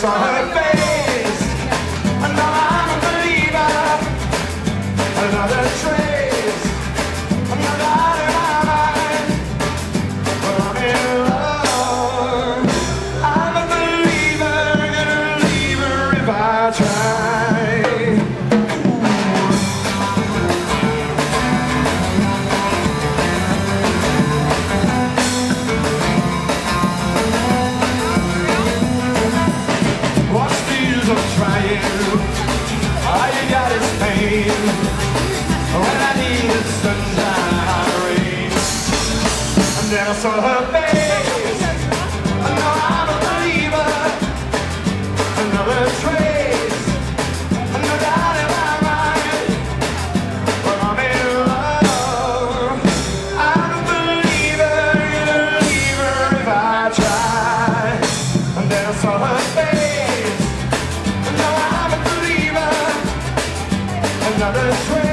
saw her face. Now I'm a believer. Another trace. I saw her face. And now I'm a believer. Another trace. Another out of my mind. But I'm in love. I'm a believer, a believer if I try. And then I saw her face. Now I'm a believer. Another trace.